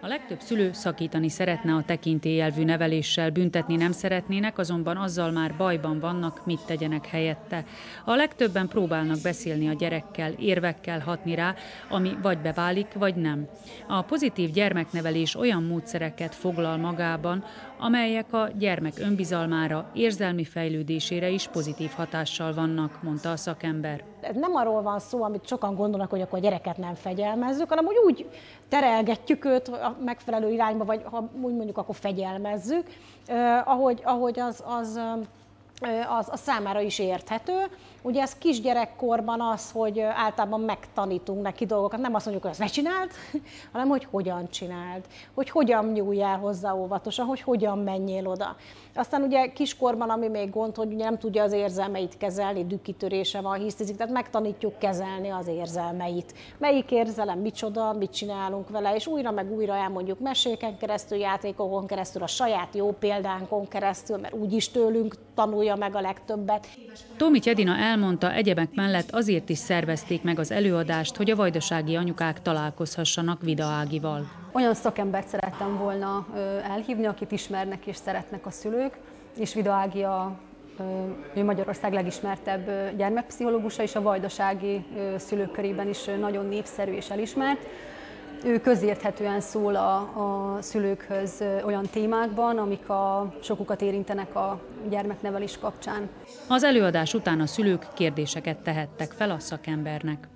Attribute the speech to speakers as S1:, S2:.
S1: A legtöbb szülő szakítani szeretne a tekintélyelvű neveléssel, büntetni nem szeretnének, azonban azzal már bajban vannak, mit tegyenek helyette. A legtöbben próbálnak beszélni a gyerekkel, érvekkel hatni rá, ami vagy beválik, vagy nem. A pozitív gyermeknevelés olyan módszereket foglal magában, amelyek a gyermek önbizalmára, érzelmi fejlődésére is pozitív hatással vannak, mondta a szakember.
S2: Nem arról van szó, amit sokan gondolnak, hogy akkor a gyereket nem fegyelmezzük, hanem hogy úgy terelgetjük őt a megfelelő irányba, vagy ha úgy mondjuk, akkor fegyelmezzük, ahogy, ahogy az, az az, az számára is érthető. Ugye ez kisgyerekkorban az, hogy általában megtanítunk neki dolgokat, nem azt mondjuk, hogy ezt ne csináld, hanem hogy hogyan csináld, hogy hogyan nyúljál hozzá óvatosan, hogy hogyan menjél oda. Aztán ugye kiskorban, ami még gond, hogy ugye nem tudja az érzelmeit kezelni, dükkitörése van, hisztizik, tehát megtanítjuk kezelni az érzelmeit. Melyik érzelem, micsoda, mit csinálunk vele, és újra meg újra elmondjuk meséken keresztül, játékokon keresztül, a saját jó példánkon keresztül, mert úgyis tőlünk tanulja meg a legtöbbet.
S1: Tomi Edina elmondta, egyebek mellett azért is szervezték meg az előadást, hogy a vajdasági anyukák találkozhassanak Vida Ágival.
S3: Olyan szakembert szerettem volna elhívni, akit ismernek és szeretnek a szülők, és Vida Ági a ő Magyarország legismertebb gyermekpszichológusa, és a vajdasági szülők körében is nagyon népszerű és elismert. Ő közérthetően szól a, a szülőkhöz olyan témákban, amik a sokukat érintenek a gyermeknevelés kapcsán.
S1: Az előadás után a szülők kérdéseket tehettek fel a szakembernek.